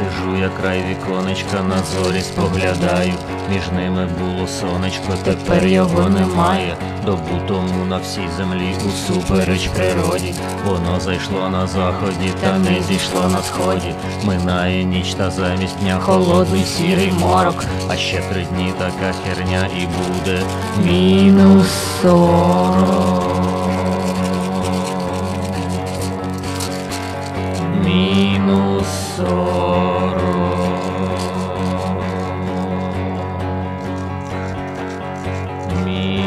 Сиджу я край віконечка, на зорі споглядаю. Між ними було сонечко, тепер його немає. Добу тому на всій землі усупереч природі. Воно зайшло на заході, та не зійшло на сході. Минає ніч та замість дня холодний сірий морок. А ще три дні така херня і буде. Мінус сорок. me.